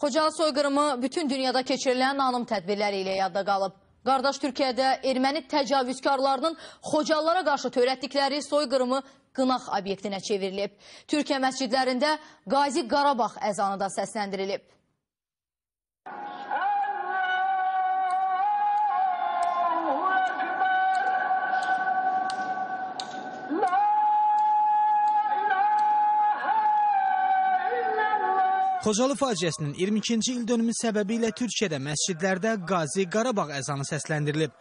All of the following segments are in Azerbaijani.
Xocalı soyqırımı bütün dünyada keçirilən nanım tədbirləri ilə yadda qalıb. Qardaş Türkiyədə erməni təcavüzkarlarının Xocalılara qarşı törətdikləri soyqırımı qınaq obyektinə çevrilib. Türkiyə məscidlərində Qazi Qarabağ əzanı da səsləndirilib. Xocalı faciəsinin 22-ci il dönümü səbəbilə Türkiyədə məscidlərdə Qazi Qarabağ əzanı səsləndirilib.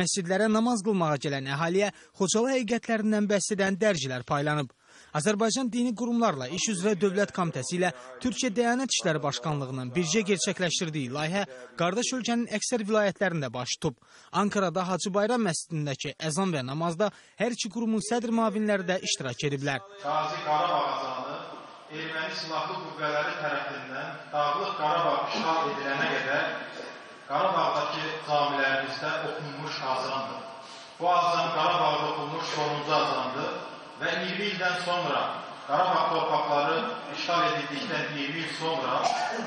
Məscidlərə namaz qılmağa gələn əhaliyə Xocalı həqiqətlərindən bəhs edən dərcilər paylanıb. Azərbaycan dini qurumlarla iş üzrə Dövlət Komitəsi ilə Türkiyə Dəyanət İşləri Başkanlığının bircə gerçəkləşdirdiyi layihə qardaş ölkənin əksər vilayətlərində baş tutub. Ankarada Hacı Bayram məscidindəki əzan və namazda hər iki qurumun sədr müavinləri də iştirak ediblər. Qazi Qarabağ azanı erməni silahlı qüvvələri tərəfindən Dağlıq Qarabağ işğal edilənə qədər Qarabağdakı camilərimizdə oxunmuş azandır. Bu azan Qarabağda oxunmuş sonuncu azandır və 20 ildən sonra Qarabağ torpaqları işğal edildikdən 20 il sonra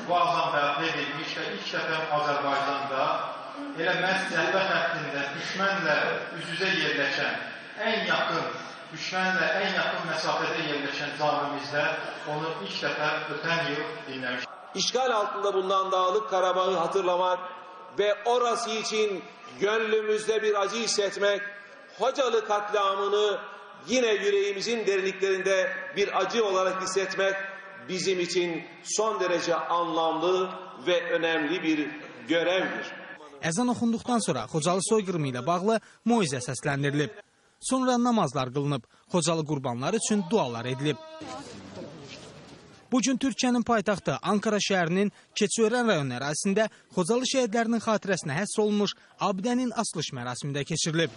bu azam bərpa edilmiş və ilk dəfə Azərbaycanda elə məhz cəhbə xəttində düşmənlə üz-üzə yerləşən ən yaxın düşmənlə ən yaxın məsafədə yerləşən camimizdə onu ilk dəfə ötən yıl dinləmişdik. işgal altında bulunan Dağlık Karabağ'ı hatırlamak ve orası için gönlümüzde bir acı hissetmek, Hocalı katliamını yine yüreğimizin derinliklerinde bir acı olarak hissetmek bizim için son derece anlamlı ve önemli bir görevdir. Əzan oxunduqdan sonra Xocalı soyqırımı ilə bağlı moizə səsləndirilib. Sonra namazlar qılınıb, Xocalı qurbanları üçün dualar edilib. Bugün Türkiyənin paytaxtı Ankara şəhərinin Keçiörən rayon ərazisində Xocalı şəhidlərinin xatirəsinə həsr olunmuş abidənin açılış mərasimi də keçirilib.